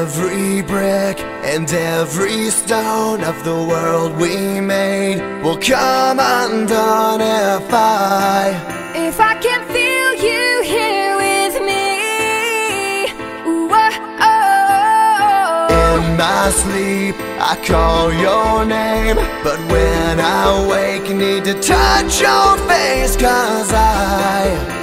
every brick and every stone of the world we made will come undone if I If I can feel you here with me Whoa. Oh, oh, oh. In my sleep I call your name But when I wake need to touch your face Cause I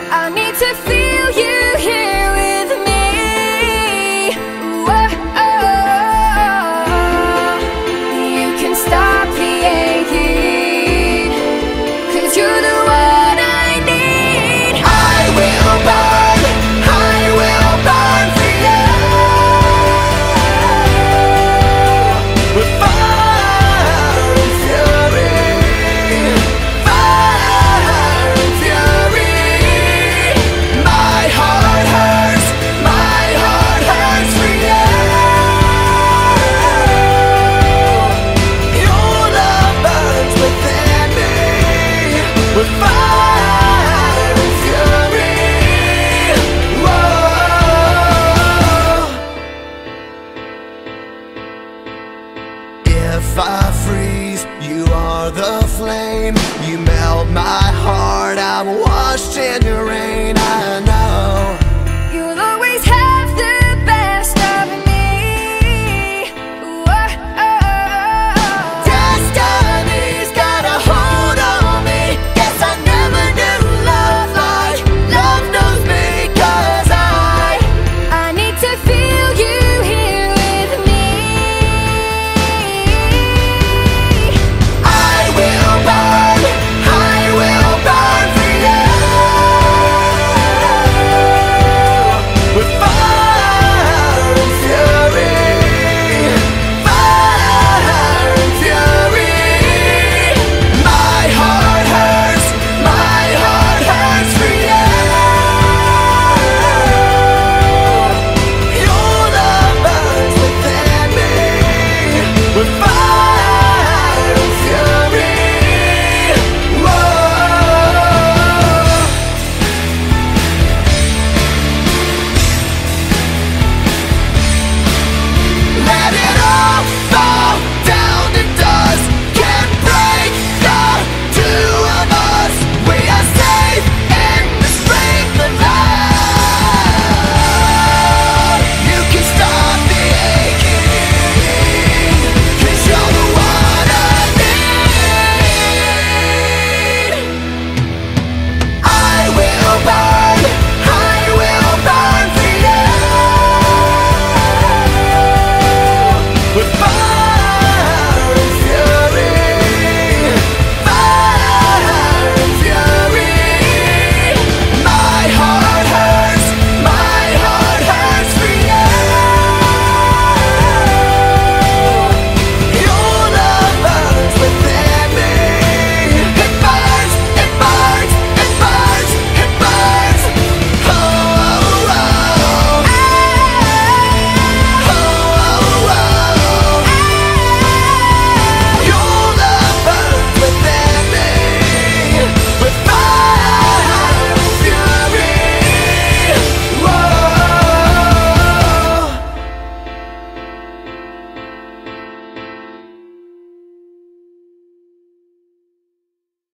if I freeze, you are the flame. You melt my heart, I'm washed in your rain. I